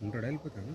ఉంటాడు వెళ్ళిపోతాను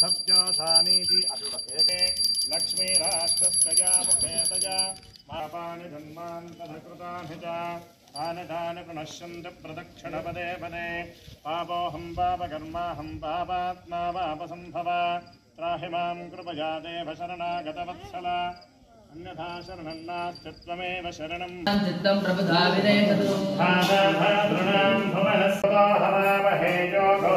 सब्जोसानीति अभिवकेते लक्ष्मीराष्ट्रस्तया मुखेतया मापानि जन्मान्तधकृतानि च तानि तानि प्रणश्यन्त प्रदक्षिणपदे पदे। पापोऽहं पापकर्माहं पापात्मा पापसम्भव। त्राहि माँ कृपया देव शरणागतवत्सल। अन्यथा शरणं चित्तं योगो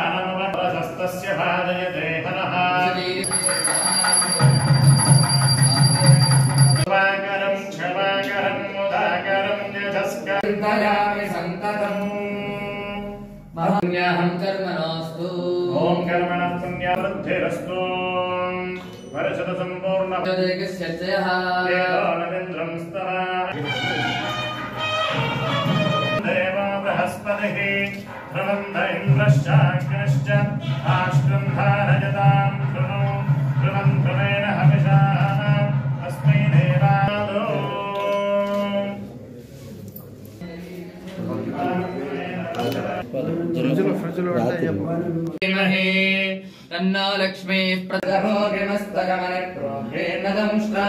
चिन्तयामि सन्ततम् महापुण्याहं कर्मणोऽस्तु ॐ कर्मणः पुण्यवृद्धिरस्तु वर्षद सम्पूर्ण ज्योतिर्गस्य जयः स्तरा। देव बृहस्पतिः ध्रुवन्ध इन्द्रश्चाग्निश्च आष्ट्रं धारयतां ध्रुवं ध्रुवं तन्नो लक्ष्मी प्रदभो गिमस्तगमनिप्रोभेन्न दंष्ट्रा